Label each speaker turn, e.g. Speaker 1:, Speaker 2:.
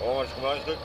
Speaker 1: Hoş başlık.